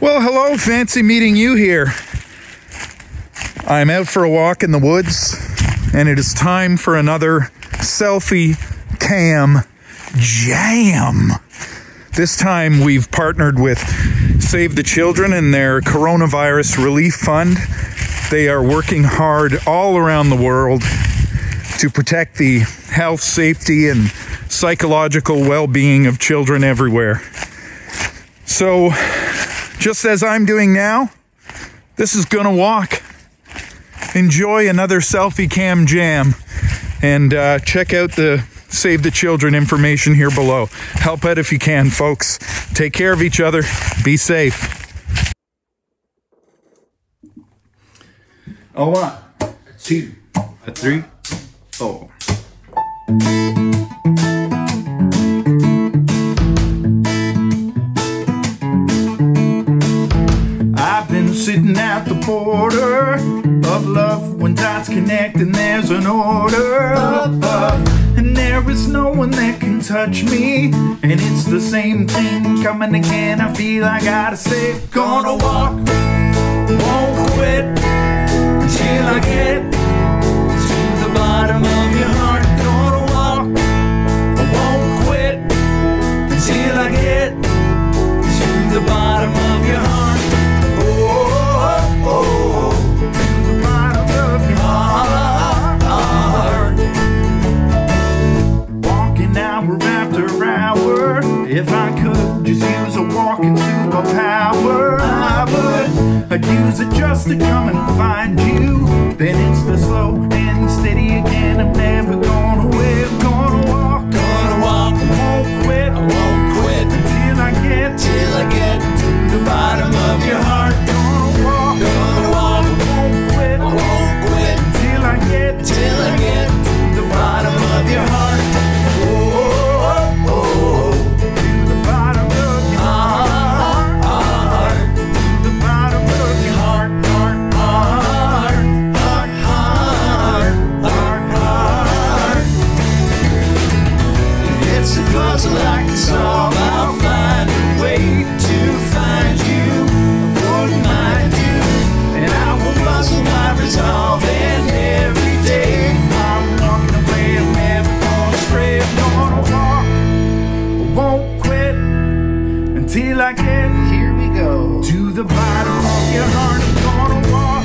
Well, hello, fancy meeting you here. I'm out for a walk in the woods, and it is time for another selfie cam jam. This time we've partnered with Save the Children and their Coronavirus Relief Fund. They are working hard all around the world to protect the health, safety, and psychological well being of children everywhere. So, just as I'm doing now, this is gonna walk. Enjoy another selfie cam jam and uh, check out the Save the Children information here below. Help out if you can, folks. Take care of each other. Be safe. A one, a two, a three, four. Border of love when dots connect and there's an order above. And there is no one that can touch me. And it's the same thing coming again. I feel I gotta say, gonna walk, use a walking superpower, I would. I'd use it just to come and find you. Then it's the It's a puzzle I can solve. I'll find a way to find you. What might do, and I will my resolve. And every day I'm walking away, I'm never gonna stray. I'm gonna walk, I won't quit until I get here we go. to the bottom of your heart. I'm gonna walk,